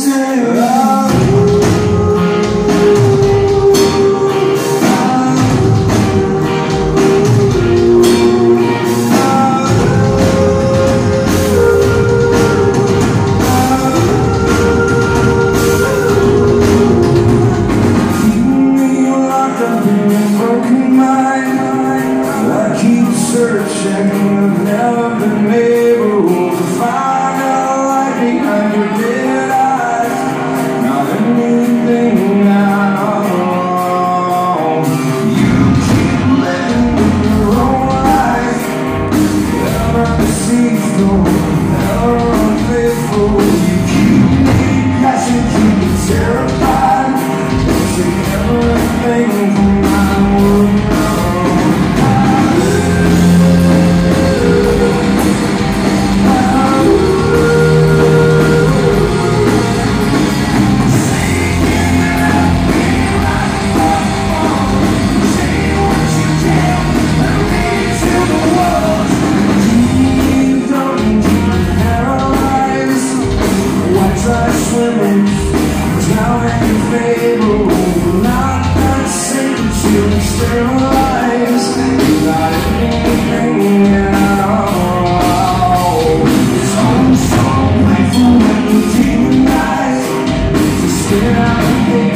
for sale. still out there.